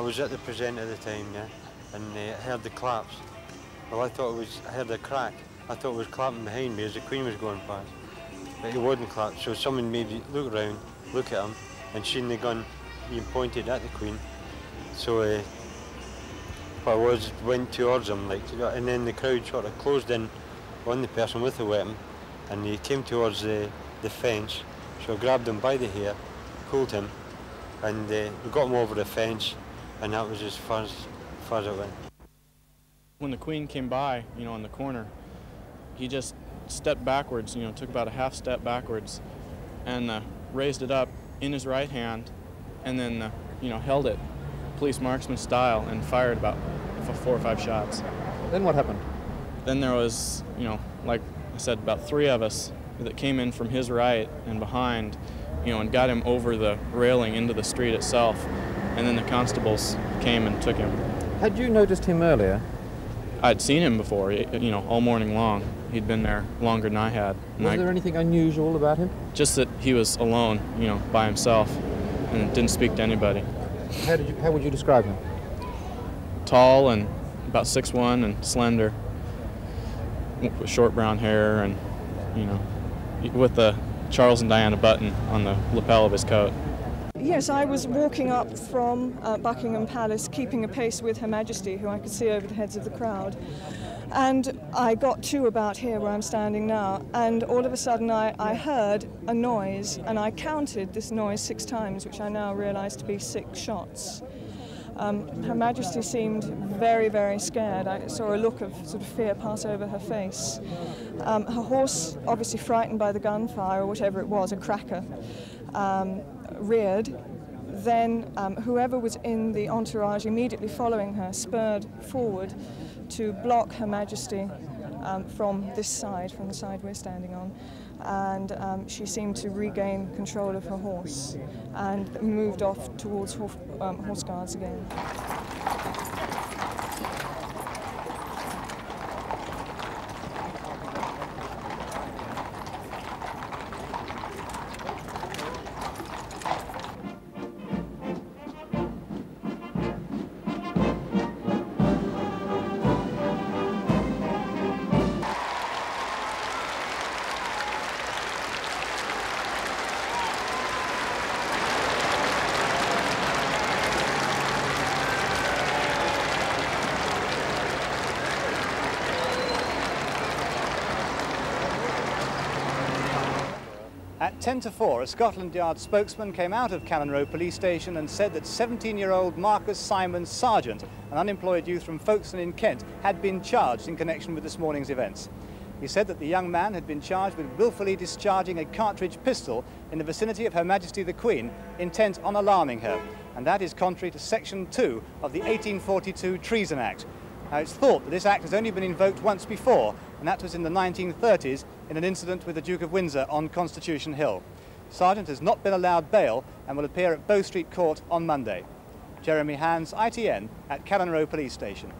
I was at the present at the time, yeah, and uh, I heard the claps. Well, I thought it was, I heard a crack. I thought it was clapping behind me as the Queen was going past. But it wasn't clapped, so someone made me look around, look at him, and seen the gun being pointed at the Queen. So uh, I was, went towards him, like, and then the crowd sort of closed in on the person with the weapon, and he came towards the, the fence. So I grabbed him by the hair, pulled him, and uh, we got him over the fence, and that was as far as, far as it went. When the Queen came by, you know, in the corner, he just stepped backwards, you know, took about a half step backwards, and uh, raised it up in his right hand, and then, uh, you know, held it, police marksman style, and fired about four or five shots. Then what happened? Then there was, you know, like I said, about three of us that came in from his right and behind, you know, and got him over the railing into the street itself. And then the constables came and took him. Had you noticed him earlier? I'd seen him before, you know, all morning long. He'd been there longer than I had. Was I, there anything unusual about him? Just that he was alone, you know, by himself, and didn't speak to anybody. How, did you, how would you describe him? Tall and about 6'1 and slender, with short brown hair and, you know, with the Charles and Diana button on the lapel of his coat. Yes, I was walking up from uh, Buckingham Palace, keeping a pace with Her Majesty, who I could see over the heads of the crowd. And I got to about here where I'm standing now, and all of a sudden I, I heard a noise, and I counted this noise six times, which I now realize to be six shots. Um, her Majesty seemed very, very scared. I saw a look of sort of fear pass over her face. Um, her horse, obviously frightened by the gunfire or whatever it was, a cracker, um, reared. Then um, whoever was in the entourage immediately following her spurred forward to block Her Majesty um, from this side, from the side we're standing on. And um, she seemed to regain control of her horse and moved off towards horse, um, horse guards again. At 10 to 4, a Scotland Yard spokesman came out of Cannon Row police station and said that 17-year-old Marcus Simon Sarjeant, an unemployed youth from Folkestone in Kent, had been charged in connection with this morning's events. He said that the young man had been charged with willfully discharging a cartridge pistol in the vicinity of Her Majesty the Queen, intent on alarming her, and that is contrary to Section 2 of the 1842 Treason Act. Now, it's thought that this act has only been invoked once before, and that was in the 1930s in an incident with the Duke of Windsor on Constitution Hill. Sarjeant has not been allowed bail and will appear at Bow Street Court on Monday. Jeremy Hands, ITN, at Cannon Row Police Station.